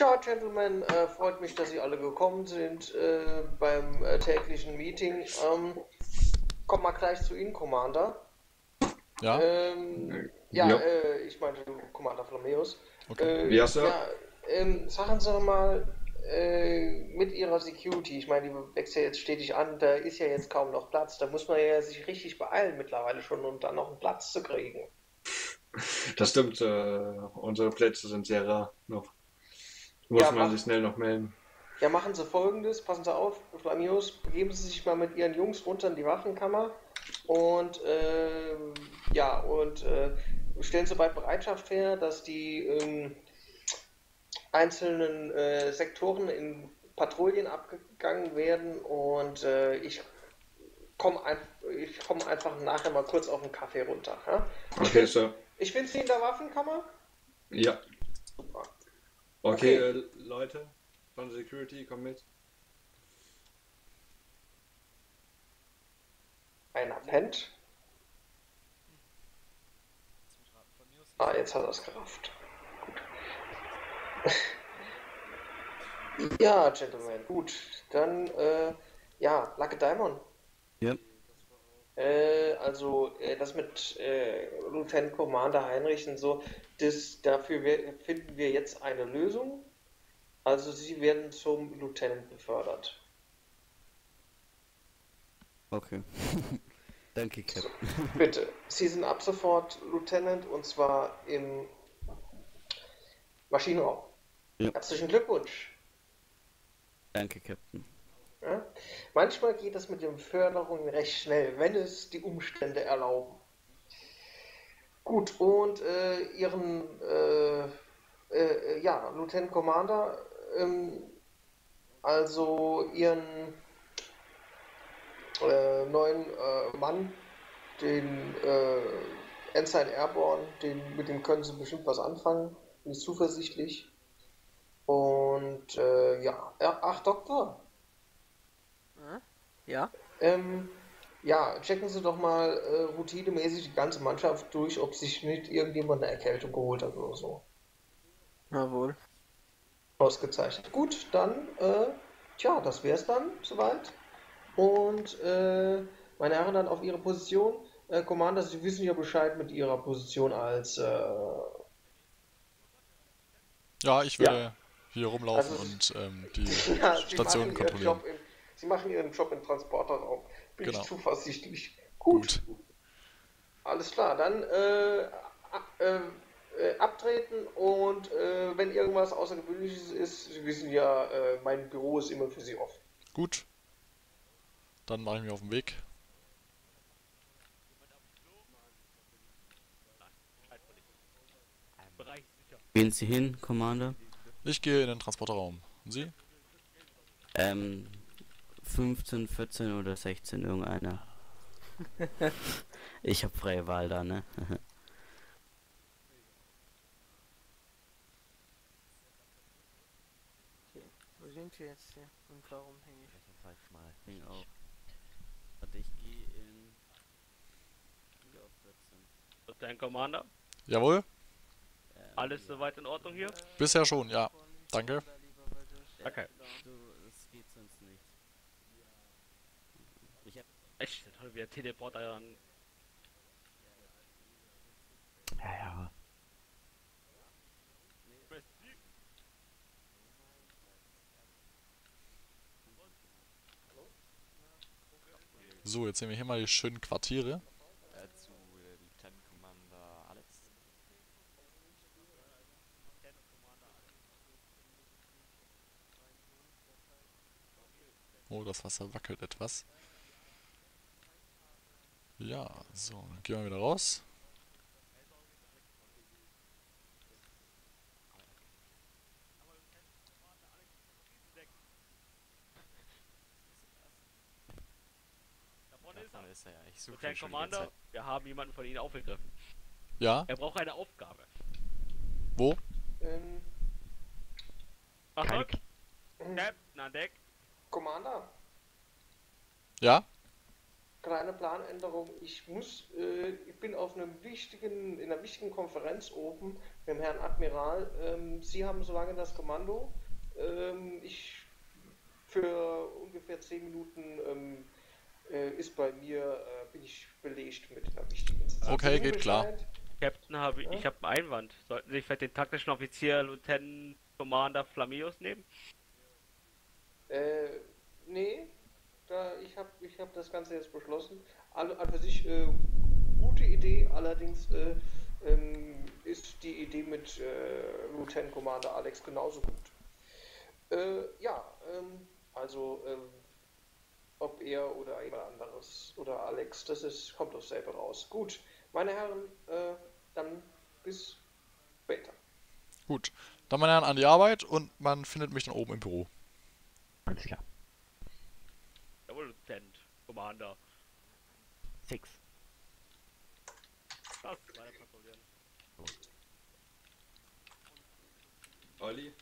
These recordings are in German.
Ciao, Gentlemen. Äh, freut mich, dass Sie alle gekommen sind äh, beim äh, täglichen Meeting. Ähm, komm mal gleich zu Ihnen, Commander. Ja? Ähm, ja, Ja. Äh, ich meinte Commander Flameus. Okay. Äh, Ja, Sir. ja, ähm, sagen Sie doch mal äh, mit Ihrer Security, ich meine, die wächst ja jetzt stetig an, da ist ja jetzt kaum noch Platz, da muss man ja sich richtig beeilen mittlerweile schon, um dann noch einen Platz zu kriegen. Das stimmt, äh, unsere Plätze sind sehr rar noch. Muss Ja, man sich schnell noch melden. Ja, machen Sie folgendes, passen Sie auf, Flamios, begeben Sie sich mal mit Ihren Jungs runter in die Waffenkammer und ähm, ja, und äh, stellen Sie bald Bereitschaft her, dass die ähm, einzelnen äh, Sektoren in Patrouillen abgegangen werden und äh, ich komme ein, ich komm einfach nachher mal kurz auf den Kaffee runter. Ja? Okay, Sir. Ich finde Sie in der Waffenkammer. Ja. Super. Okay, Okay. Äh, Leute von Security, kommt mit. Einer pennt. Ah, jetzt hat er es gerafft. Gut. ja, Gentlemen, gut. Dann, äh, ja, Lucky Diamond. Ja. Äh, also, äh, das mit äh, Lieutenant Commander Heinrich und so, das, dafür wir, finden wir jetzt eine Lösung. Also, Sie werden zum Lieutenant befördert. Okay. Danke, Captain. Bitte, Sie sind ab sofort Lieutenant und zwar im Maschinenraum. Ja. Herzlichen Glückwunsch. Danke, Captain. Ja? Manchmal geht das mit den Förderungen recht schnell, wenn es die Umstände erlauben. Gut, und äh, Ihren äh, äh, ja, Lieutenant Commander, ähm, also Ihren äh, neuen äh, Mann, den äh, Ensign Airborne, den, mit dem können Sie bestimmt was anfangen, bin ich zuversichtlich. Und äh, ja, ach Doktor, Ja? ähm, ja, checken Sie doch mal äh, routinemäßig die ganze Mannschaft durch, ob sich nicht irgendjemand eine Erkältung geholt hat oder so. Jawohl. Ausgezeichnet. Gut, dann, äh, tja, das wär's dann soweit. Und äh, meine Herren, dann auf Ihre Position. Äh, Commander, Sie wissen ja Bescheid mit Ihrer Position als äh, Ja, ich würde hier rumlaufen Also- und ähm, die Ja, Sie Station machen Ihren kontrollieren. Sie machen Ihren Job im Transporterraum. Bin Genau. ich zuversichtlich. Gut. Gut. Alles klar, dann äh, äh, äh, abtreten und äh, wenn irgendwas Außergewöhnliches ist, Sie wissen ja, äh, mein Büro ist immer für Sie offen. Gut. Dann mache ich mich auf den Weg. Gehen Sie hin, Commander? Ich gehe in den Transporterraum. Und Sie? Ähm, 15, 14 oder 16, irgendeiner. ich habe freie Wahl da, ne? Wo sind wir jetzt hier? Und warum hänge ich? Ding auch. Warte, ich gehe in. Ja, 14. Dein Commander, Jawohl. Ähm, alles soweit in Ordnung hier? Bisher schon, ja. Danke. Okay. Du, es geht sonst nicht. Ich hab. Echt, jetzt haben wir Teleporter an. Ja, ja. So, jetzt sehen wir hier mal die schönen Quartiere. äh, äh, Lieutenant Commander Alex. Oh, das Wasser wackelt etwas. Ja, so, dann gehen wir wieder raus. Da vorne Da ist er. vorne ist er ja. Ich suche Lieutenant Commander, wir haben jemanden von Ihnen aufgegriffen. Ja, Er braucht eine Aufgabe. wo? Ähm, Achtung! Captain an Deck. Commander, Ja? Kleine Planänderung. Ich muss, äh, ich bin auf einem wichtigen, in einer wichtigen Konferenz oben dem Herrn Admiral. Ähm, Sie haben so lange das Kommando. Ähm, ich für ungefähr 10 Minuten ähm, äh, ist bei mir, äh, bin ich belegt mit einer wichtigen Sache. Okay, geht klar. Captain, habe Ja? ich habe einen Einwand. Sollten Sie vielleicht den taktischen Offizier Lieutenant Commander Flamius nehmen? Äh, nee, da, ich habe ich hab das Ganze jetzt beschlossen. An, an für sich äh, gute Idee, allerdings äh, ähm, ist die Idee mit äh, Lieutenant Commander Alex genauso gut. Äh, ja, ähm, also ähm, ob er oder jemand anderes oder Alex, das ist, kommt aufs selbe raus. Gut, meine Herren, äh, dann bis später. Gut. Dann, meine Herren, an die Arbeit und man findet mich dann oben im Büro. Alles klar. Commander. Six. Das weiter patrouillieren. Olli?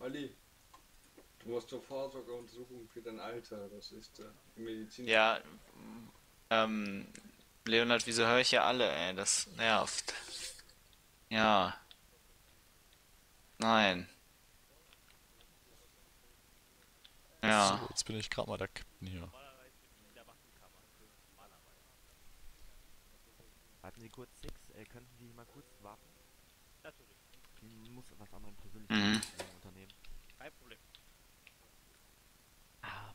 Olli? Du musst zur Vorsorgeuntersuchung für dein Alter. Das ist äh, die Medizin. Ja, ähm, Leonard, wieso höre ich ja alle, ey? Das nervt. Ja. Nein. Ja. So, jetzt bin ich gerade mal der Captain hier. Normalerweise in der Waffenkammer. Normalerweise. Sie kurz, Six, äh, könnten Sie mal kurz warten? Natürlich. Ich muss was an meinem persönlichen Mhm. äh, Unternehmen. Kein Problem. Ah.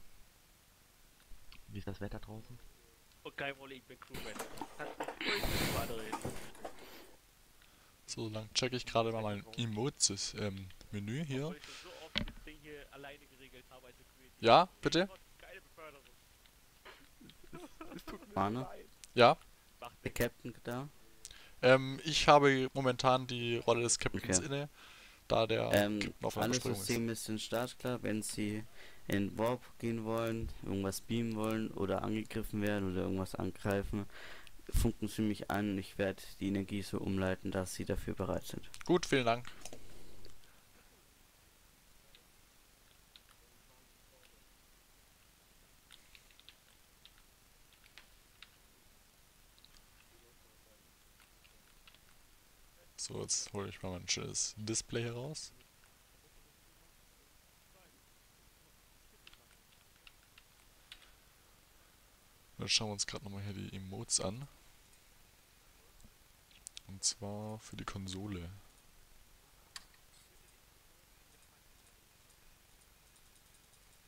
Wie ist das Wetter draußen? Kein Problem, ich bin Crewman. Kannst Vater reden. So, dann checke ich gerade mal mein oft das Ding hier alleine geregelt habe als Security. Ja, bitte? Keine Beförderung. Ja. Macht der. Captain da. Ähm, ich habe momentan die Rolle des Captains Okay. inne, da der Ähm, Captain auf alle Besprechung ist. Systeme sind startklar, wenn sie in Warp gehen wollen, irgendwas beamen wollen oder angegriffen werden oder irgendwas angreifen, funken sie mich an. Ich werde die Energie so umleiten, dass sie dafür bereit sind. Gut, vielen Dank. So, jetzt hole ich mal mein schönes Display heraus. Dann schauen wir uns gerade nochmal hier die Emotes an. Und zwar für die Konsole.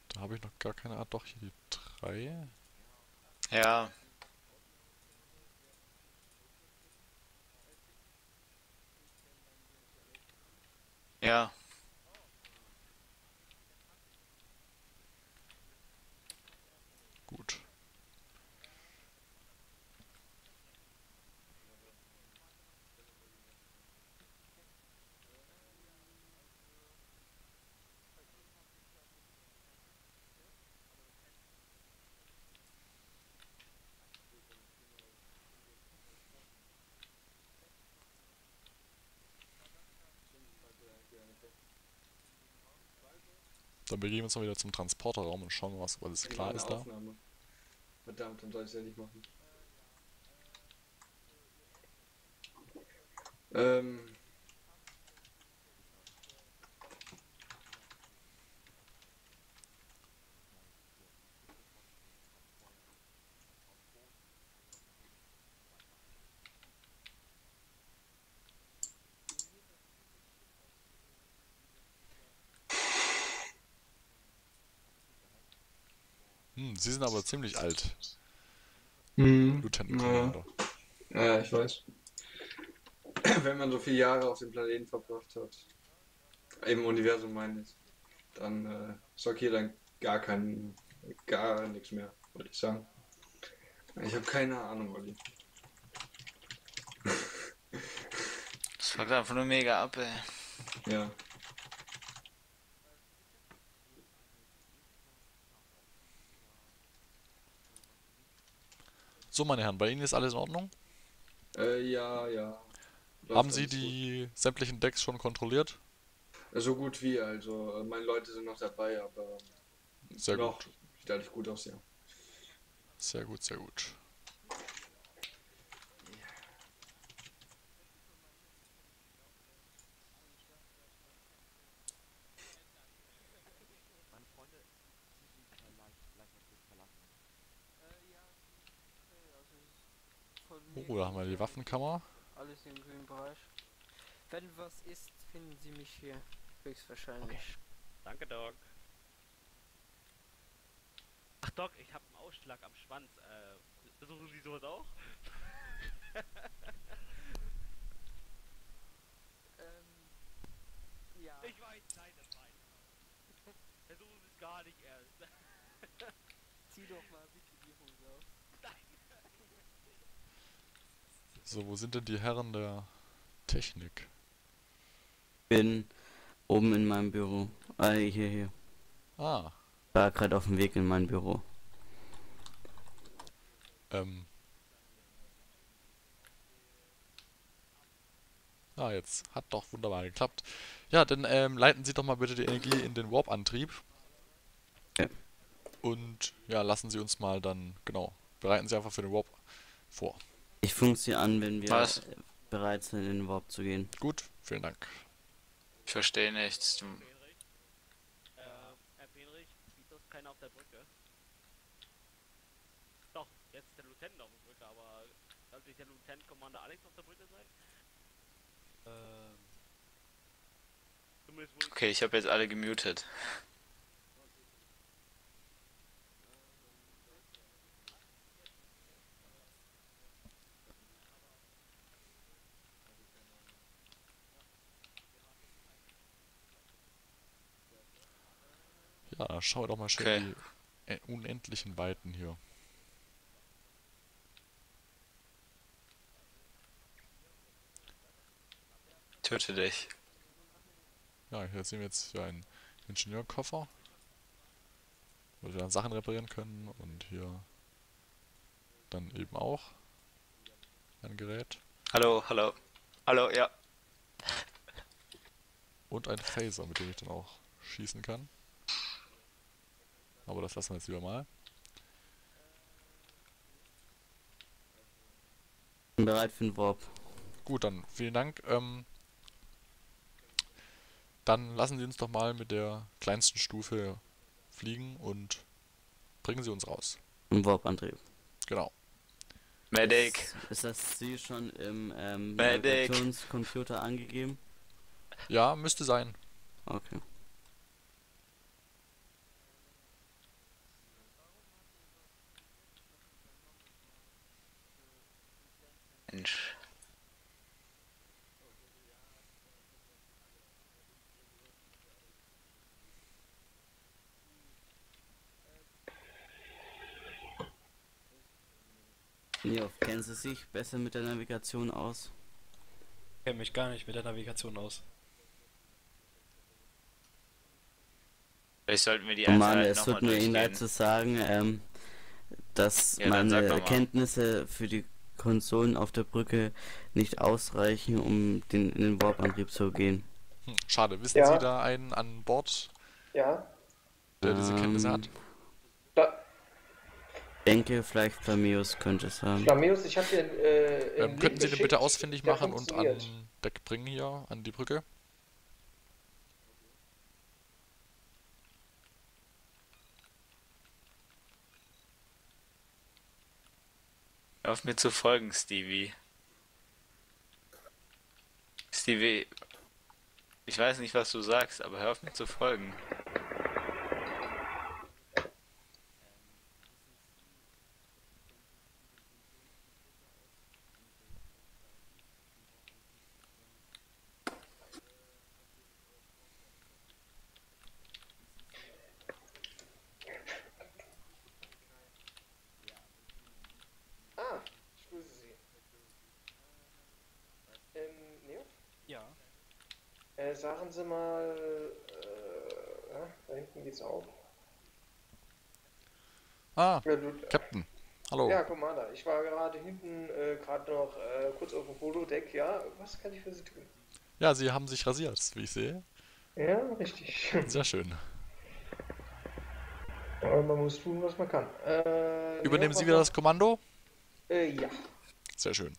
Da habe ich noch gar keine Art. Doch, hier die drei. Ja. Ja. Gut. Dann begeben wir uns mal wieder zum Transporterraum und schauen was alles klar ist da. Aufnahme. Verdammt, dann soll ich es ja nicht machen. Ähm. Sie sind aber ziemlich alt, Hm. Lieutenant Ja. Commander. Ja, ich weiß. Wenn man so viele Jahre auf dem Planeten verbracht hat, im Universum meine ich, dann äh, okay, dann gar kein, gar nichts mehr, würde ich sagen. Ich habe keine Ahnung, Olli. Das fuckt einfach nur mega ab, ey. Ja. So, meine Herren, bei Ihnen ist alles in Ordnung? Äh, ja, ja. Läuft Haben Sie die sämtlichen Decks schon kontrolliert? gut. So gut wie, also äh, meine Leute sind noch dabei, aber Sehr noch gut. sieht alles gut aus, ja. Sehr gut, sehr gut. von mir. Oh, da haben wir die Waffenkammer. Alles im grünen Bereich. Wenn was ist, finden Sie mich hier. Höchstwahrscheinlich. Danke, Doc. Ach, Doc, ich hab einen Ausschlag am Schwanz. Äh, suchen Sie sowas auch? Ähm. Ja. Ich weiß, nein, das weiß ich. Versuchen Sie es gar nicht erst. Zieh doch mal bitte die Hose aus. So, wo sind denn die Herren der Technik? Bin oben in meinem Büro. Ah, hier, hier. Ah, War gerade auf dem Weg in mein Büro. ähm. Ah, jetzt hat doch wunderbar geklappt. Ja, dann ähm, leiten Sie doch mal bitte die Energie in den Warp-Antrieb. Ja. Und ja, lassen Sie uns mal dann, genau, bereiten Sie einfach für den Warp vor. Ich funk sie an, wenn wir Was? bereit sind, in den Warp zu gehen. Gut, vielen Dank. Ich verstehe nichts. Du- Fenrich? Äh, Herr Fenrich, wieso ist keiner auf der Brücke? Doch, jetzt ist der Lieutenant auf der Brücke, aber sollte nicht der Lieutenant Commander Alex auf der Brücke sein? Ähm, Zumindest wo ich Okay, ich habe jetzt alle gemutet. Ja, schauen wir doch mal schön Okay. die äh, unendlichen Weiten hier. Töte dich. Ja, hier sehen wir jetzt hier einen Ingenieurkoffer, wo wir dann Sachen reparieren können und hier dann eben auch ein Gerät Hallo, hallo. Hallo, ja. und ein Phaser, mit dem ich dann auch schießen kann. Aber das lassen wir jetzt lieber mal. Bin bereit für den Warp. Gut, dann vielen Dank. Ähm, dann lassen Sie uns doch mal mit der kleinsten Stufe fliegen und bringen Sie uns raus. Im Warp-Antrieb. Genau. Medic. Ist das Ziel schon im ähm, Medic. Navigationscomputer angegeben? Ja, müsste sein. Okay. Kennen Sie sich besser mit der Navigation aus? kenne mich gar nicht mit der Navigation aus. Vielleicht sollten wir die Oh Mann, Einzelheiten es nochmal tut mir Ihnen leid durchgehen. zu sagen, ähm, dass Ja, meine. Kenntnisse für die Konsolen auf der Brücke nicht ausreichen, um den, in den Warp-Antrieb zu gehen. Hm, schade. Wissen Ja. Sie da einen an Bord, Ja. der diese Kenntnisse Ähm, hat? Denke, vielleicht Flameus könnte es haben. Flameus, ich habe dir äh, Ähm, könnten Sie den bitte ausfindig machen und an. Deck bringen hier, an die Brücke? Hör auf mir zu folgen, Stevie. Stevie, ich weiß nicht, was du sagst, aber hör auf mir zu folgen. Ah, ich grüße Sie. Ähm, Neo? Ja. Äh, sagen Sie mal, äh, ja, da hinten geht's auf. Ah, Ja, du, Captain. Hallo. ja, Commander, ich war gerade hinten, äh, gerade noch äh, kurz auf dem Holodeck, ja, was kann ich für Sie tun? Ja, Sie haben sich rasiert, wie ich sehe. Ja, richtig. Sehr schön. Aber man muss tun, was man kann. Äh, Übernehmen Neo, Sie wieder das Kommando? Äh, ja. Sehr schön.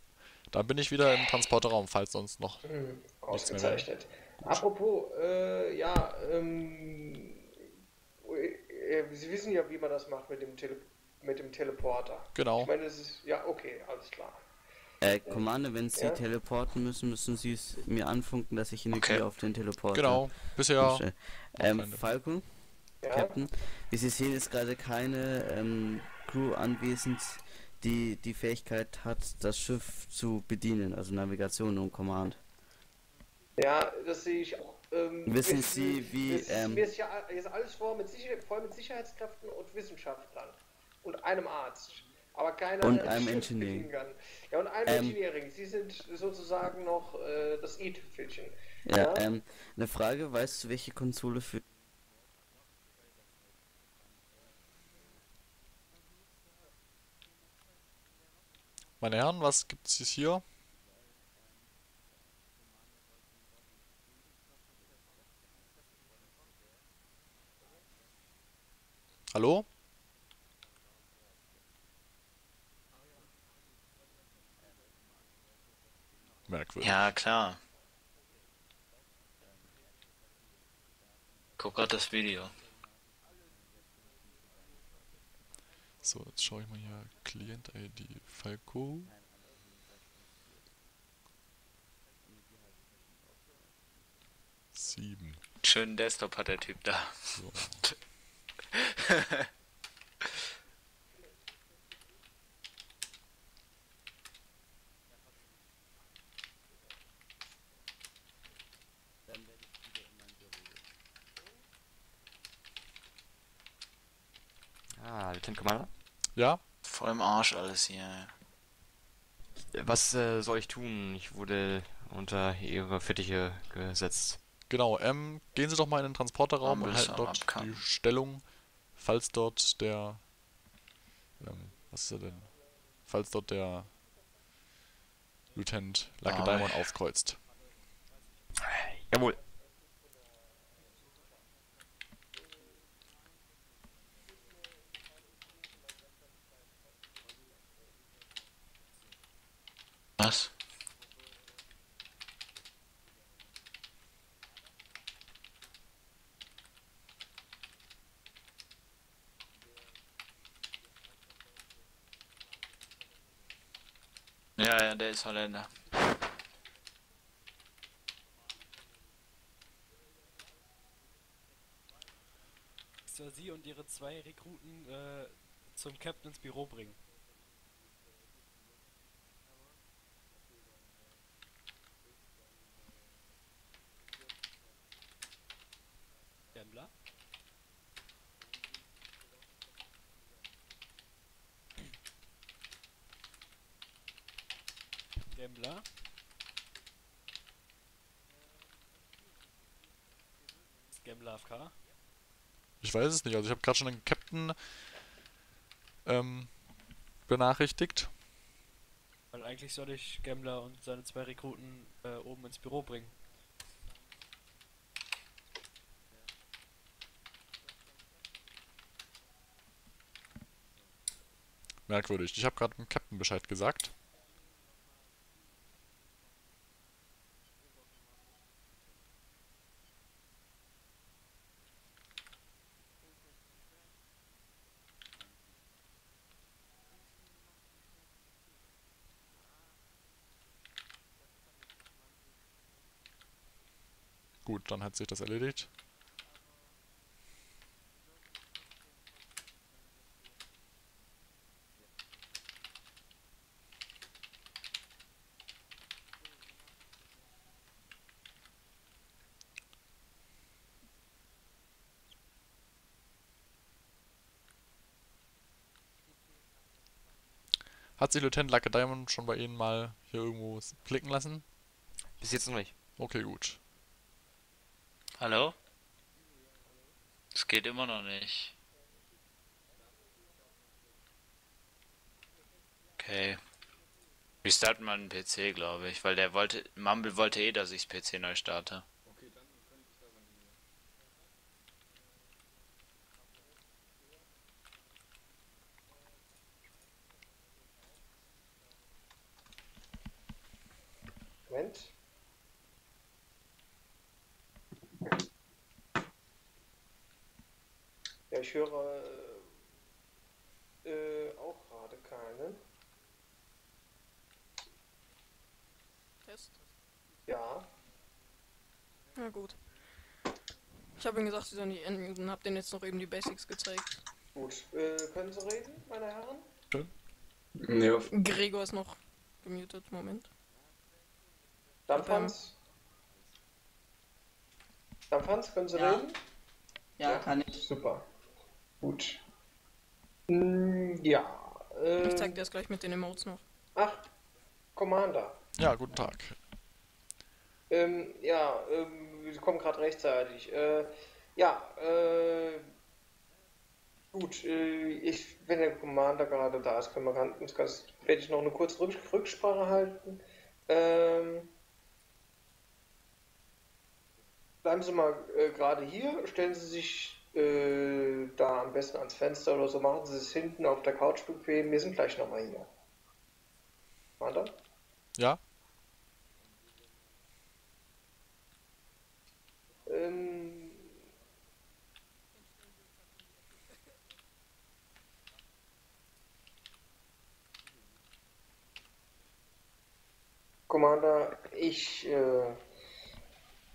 Dann bin ich wieder im Transporterraum, falls sonst noch. Hm, ausgezeichnet. Apropos, äh, ja, ähm, äh, Sie wissen ja, wie man das macht mit dem, Tele mit dem Teleporter. Genau. Ich meine, es ist, ja, okay, alles klar. Äh, Commander, wenn Sie Ja. teleporten müssen, müssen Sie es mir anfunken, dass ich Energie Okay. auf den Teleporter Genau, bisher. Ähm, Falco, Ja, Captain, wie Sie sehen, ist gerade keine ähm, Crew anwesend, die die Fähigkeit hat, das Schiff zu bedienen, also Navigation und Command. Ja das sehe ich auch. Ähm, Wissen mir- Sie, wie, Mir ist, ähm, mir ist ja jetzt alles vor mit, Sicher voll mit Sicherheitskräften und Wissenschaftlern und einem Arzt. Aber keiner Und der einem Schiff Engineering. Ja, und einem Ähm, Engineering. Sie sind sozusagen noch äh, das i-Tüpfelchen. Ja, Ja. ähm, eine Frage, weißt du, welche Konsole für Meine Herren, was gibt's jetzt hier? Hallo? Merkwürdig. Ja, klar. Guck grad das Video. So, jetzt schaue ich mal hier. Client ID Falco. Sieben. Schönen Desktop hat der Typ da. So. Ah, Lieutenant Commander. Ja, Voll im Arsch alles hier. Was äh, soll ich tun? Ich wurde unter ihre Fittiche gesetzt. genau. Ähm, gehen Sie doch mal in den Transporterraum und halten dort die Stellung, falls dort der. Ähm, was ist er denn? Falls dort der Lieutenant Lucky Ah, Diamond aufkreuzt. Jawohl. Was? Ja, ja, der ist Holländer. soll sie und ihre zwei Rekruten äh, zum Captain ins Büro bringen. Gambler? Gambler? Ist Gambler AFK? Ich weiß es nicht. Also ich habe gerade schon den Captain ähm, benachrichtigt. Weil eigentlich soll ich Gambler und seine zwei Rekruten äh, oben ins Büro bringen. Merkwürdig. Ich habe gerade dem Captain Bescheid gesagt. Gut, dann hat sich das erledigt. Hat sich Lieutenant Lucky Diamond schon bei Ihnen mal hier irgendwo blicken lassen? Bis jetzt noch nicht. Okay, gut. Hallo? Es geht immer noch nicht. Okay. Wir starten mal einen PC, glaube ich, weil der wollte, Mumble wollte eh, dass ich das PC neu starte. Okay, dann könnte ich aber nicht. Moment. Ja, ich höre äh, äh, auch gerade keinen. Ja. Na gut. Ich habe ihm gesagt, sie sollen die enden und hab denen jetzt noch eben die Basics gezeigt. Gut. Äh, können Sie reden, meine Herren? Ja, Gregor ist noch gemutet, Moment. Dampfhans? Dampfhans, können Sie Ja. reden? Ja, kann ich. Super. Gut. Mm, ja. Äh, Ich zeig dir das gleich mit den Emotes noch. Ach, Commander. Ja, guten Tag. Ähm, ja, ähm, wir kommen gerade rechtzeitig. Äh, ja, äh, gut, äh, ich, wenn der Commander gerade da ist, können wir ganz, ganz, werde ich noch eine kurze Rück- Rücksprache halten. Ähm, bleiben Sie mal äh, gerade hier, stellen Sie sich äh, da am besten ans Fenster oder so, machen Sie es hinten auf der Couch bequem. Wir sind gleich nochmal hier. Commander? Ja? Ähm, Commander, ich äh,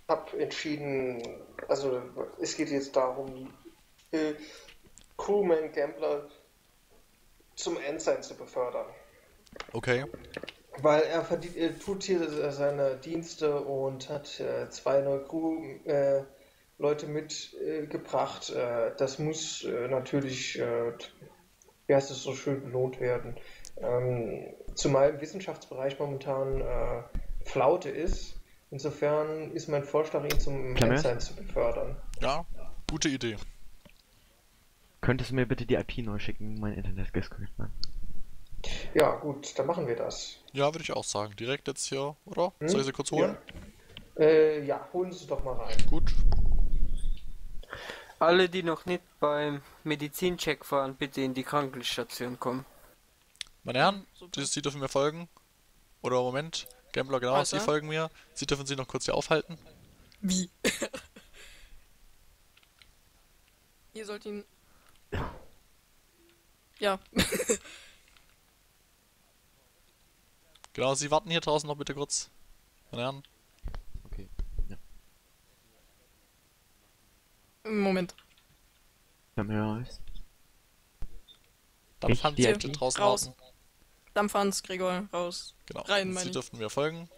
habe entschieden, also es geht jetzt darum, äh, Crewman Gambler zum Ensign zu befördern. Okay. Weil er verdient, er tut hier seine Dienste und hat äh, zwei neue Crew-Leute äh, mitgebracht. Äh, das muss äh, natürlich, äh, wie heißt es so schön, belohnt werden. Ähm, zumal im Wissenschaftsbereich momentan Flaute ist. Insofern ist mein Vorschlag, ihn zum? Ensign zu befördern. Ja, gute Idee. Könntest du mir bitte die IP neu schicken? Mein Internet ist. Ja, gut, dann machen wir das. Ja, würde ich auch sagen. Direkt jetzt hier, oder? Hm? Soll ich sie kurz holen? Ja. Äh, ja, holen Sie doch mal rein. Gut. Alle, die noch nicht beim Medizincheck waren, bitte in die Krankenstation kommen. Meine Herren, Sie dürfen mir folgen. Oder Moment, Gambler, genau, Alter. Sie folgen mir. Sie dürfen Sie noch kurz hier aufhalten. Wie? Ihr sollt ihn. Ja. Genau, Sie warten hier draußen noch bitte kurz. Meine Herren. Okay. Ja. Moment. Dann. Dann Ich, fahren die Sie IT? bitte draußen Raus. warten. Dampfhans, Gregor, raus. Genau. Rein, Sie dürfen mir folgen.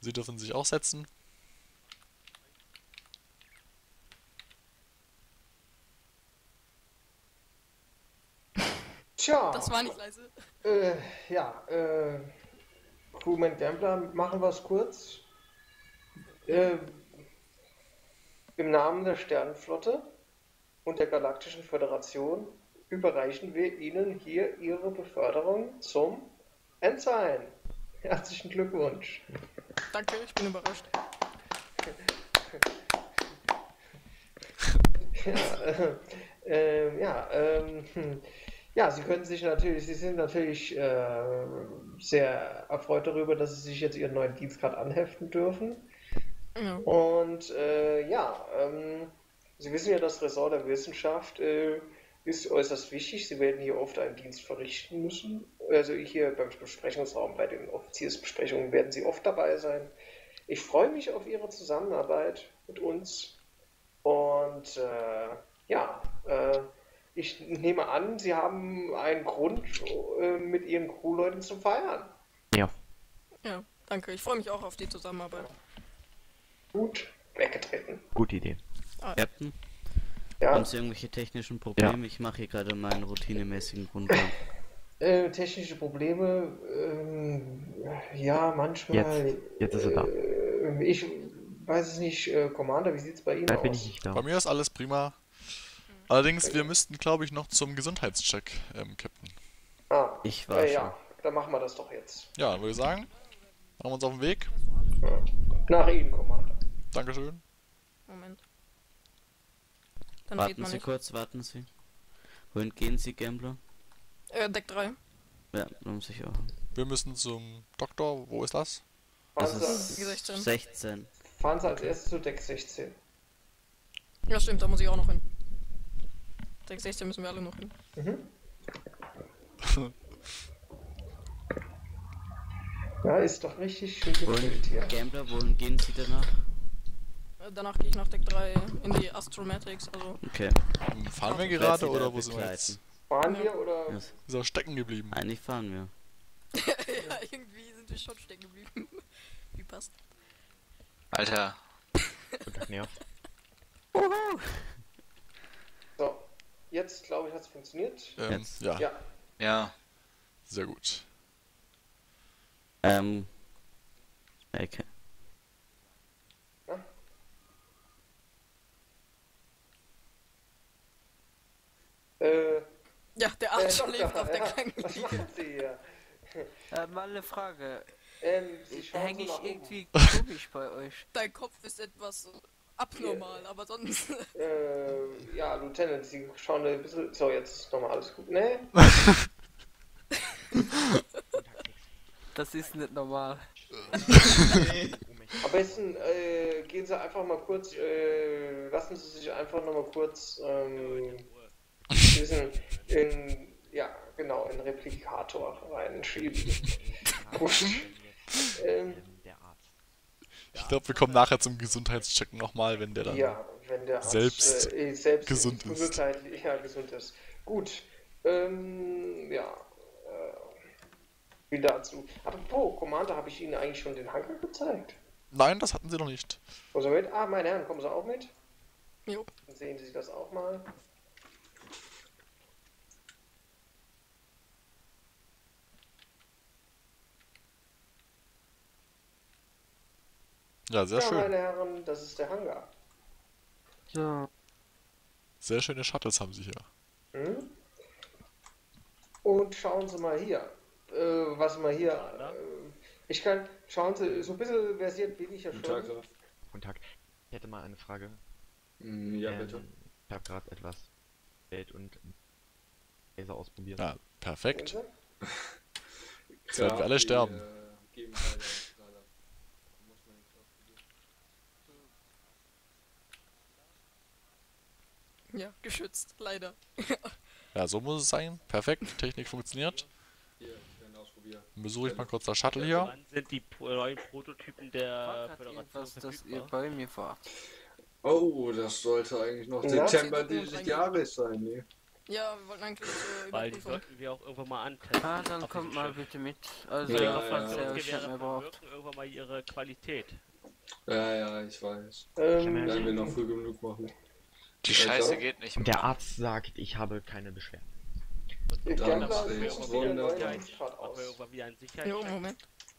Sie dürfen sich auch setzen. Tja. Das war nicht leise. Äh, ja, äh, Crewman Gambler, machen wir es kurz. Äh, Im Namen der Sternenflotte und der Galaktischen Föderation überreichen wir Ihnen hier Ihre Beförderung zum Ensign. Herzlichen Glückwunsch. Danke, ich bin überrascht. Ja, äh, äh, ja, hm. ja, Sie können sich natürlich, Sie sind natürlich äh, sehr erfreut darüber, dass Sie sich jetzt Ihren neuen Dienstgrad anheften dürfen. Ja. Und äh, ja, ähm, Sie wissen ja, das Ressort der Wissenschaft äh, ist äußerst wichtig. Sie werden hier oft einen Dienst verrichten müssen. Also hier beim Besprechungsraum, bei den Offiziersbesprechungen werden Sie oft dabei sein. Ich freue mich auf Ihre Zusammenarbeit mit uns. Und äh, ja, äh, ich nehme an, Sie haben einen Grund, äh, mit Ihren Crewleuten zu feiern. Ja. Ja, danke. Ich freue mich auch auf die Zusammenarbeit. Gut, weggetreten. Gute Idee. Ah, Captain, Ja, haben Sie irgendwelche technischen Probleme? Ich mache hier gerade meinen routinemäßigen Rundgang. äh, technische Probleme, ähm, ja, manchmal. Jetzt. Jetzt ist er da. Äh, ich weiß es nicht, äh, Commander, wie sieht es bei Ihnen Da aus? bin ich nicht da. Bei mir ist alles prima. Allerdings, wir müssten, glaube ich, noch zum Gesundheitscheck, ähm, Captain. Ah, Ich war äh, ja, dann machen wir das doch jetzt. Ja, dann würde ich sagen, machen wir uns auf den Weg. Nach Ihnen, Commander. Dankeschön. Moment. Dann Warten man Sie nicht. kurz, warten Sie. Wohin gehen Sie, Gambler? Äh, Deck 3. Ja, da muss ich auch. Wir müssen zum Doktor. Wo ist das? Fahren Das ist 16. 16. fahren Sie als erstes zu Deck 16. Ja, stimmt, da muss ich auch noch hin. Deck 16 müssen wir alle noch hin. Mhm. Ja, ist doch richtig schön gefüllt hier. Gambler, wohin gehen Sie danach? Danach gehe ich nach Deck 3 in die Astromatics, also. Okay. Fahren wir gerade oder wo sind wir jetzt? Fahren wir oder? Ja. Ist er stecken geblieben? Eigentlich fahren wir. ja, irgendwie sind wir schon stecken geblieben. Wie passt. Alter. Kontakt nervt. So, jetzt glaube ich, hat es funktioniert. Ähm, Jetzt. ja, Ja. Ja. sehr gut. Ähm. Okay. Äh, Ja, der äh, Arsch Doktor, schläft auf der Krankenliege. machen Sie hier? Äh, mal eine Frage. Ähm, Sie schauen Hänge ich um. irgendwie komisch bei euch? Dein Kopf ist etwas abnormal, aber sonst. Äh, ja, Lieutenant, Sie schauen ein bisschen. So, jetzt ist nochmal alles gut. Ne? Das ist nicht normal. Am besten äh, gehen Sie einfach mal kurz, äh, lassen Sie sich einfach nochmal kurz ähm, in, ja, genau, in Replikator reinschieben. Ähm, Der Arzt. Ich glaube, wir kommen nachher zum Gesundheitschecken nochmal, wenn der dann. ja, wenn der Arzt, selbst äh, selbst gesund ist. Ja, gesund ist. Gut. Ähm, ja. Äh, wie dazu. Apropos, Commander, habe ich Ihnen eigentlich schon den Hanker gezeigt? Nein, das hatten sie noch nicht. Wo Sie mit? Ah, meine Herren, kommen Sie auch mit? Jo. Dann sehen Sie das auch mal. Ja, sehr ja, schön. meine Herren, das ist der Hangar. So. Sehr schöne Shuttles haben sie hier. Hm? Und schauen Sie mal hier, äh, was mal hier. Äh, ich kann, schauen Sie, so ein bisschen versiert bin ich ja Guten Tag, schon. Graf. Guten Tag. Ich hätte mal eine Frage. Mm, Ja, bitte. Ähm, Ich habe gerade etwas Geld und Laser ausprobiert. Ja, perfekt. Jetzt werden wir alle die, sterben. äh, geben beide gerade ab. Muss man nicht ausprobieren. Ja, geschützt, leider. Ja, so muss es sein. Perfekt. Technik funktioniert. Hier, ich werde ausprobieren. Dann besuche ich mal kurz das Shuttle hier. Wann sind die neuen Prototypen der Föderation dass ihr bei mir fahrt. Oh, das sollte eigentlich noch Ja. September dieses Jahres sein, ne? Ja, wir wollten eigentlich äh, Weil die sollten wir auch irgendwann mal antesten. Ah, dann kommt mal Schiff. bitte mit. Also, Ja, Die ja, falls ja. irgendwann mal ihre Qualität. Ja, ja, ich weiß. Ähm, Werden wir noch früh genug machen. Die Ja, Scheiße geht nicht Und mehr. der Arzt sagt, ich habe keine Beschwerden. Dann wir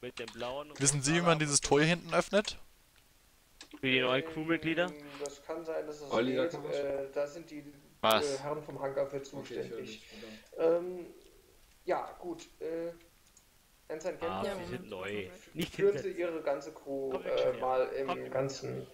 mit dem blauen. Wissen Sie, wie man dieses Tor hier hinten öffnet? Für die neuen Crewmitglieder? Ähm, Das kann sein, dass es Olli, geht. Äh, da sind die Was? äh, Herren vom Hangar für zuständig. ähm, ja, gut. Äh, Ensign Ah, Gambler, Ja, sind neu. Nicht führen Sie hinsetzen. Ihre ganze Crew äh, mal Komm. im ganzen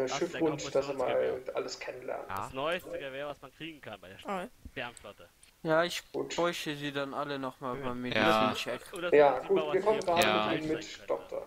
äh, ist Schiff der rund, dass Sie mal alles kennenlernen. Das neueste Gewehr, was man kriegen kann bei der Ah, Sternflotte. Ja, ich bräuchte sie dann alle nochmal beim Ja. Medizincheck. Oder Ja, gut, wir kommen gerade Ja. mit Ihnen mit, können.